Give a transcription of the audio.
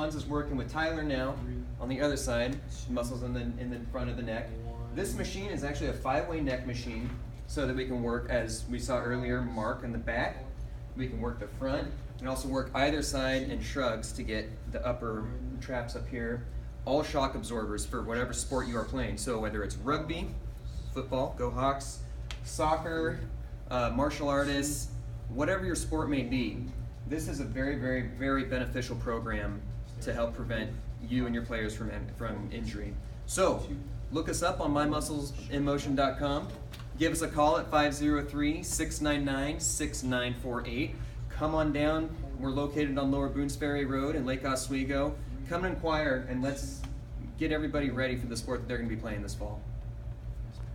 Hans is working with Tyler now on the other side, muscles in the in the front of the neck. This machine is actually a five-way neck machine, so that we can work as we saw earlier, mark in the back. We can work the front, and also work either side and shrugs to get the upper traps up here. All shock absorbers for whatever sport you are playing. So whether it's rugby, football, go Hawks, soccer, uh, martial artists, whatever your sport may be, this is a very, very, very beneficial program to help prevent you and your players from from injury. So, look us up on mymusclesinmotion.com. Give us a call at 503-699-6948. Come on down. We're located on Lower Boones Ferry Road in Lake Oswego. Come and inquire and let's get everybody ready for the sport that they're going to be playing this fall.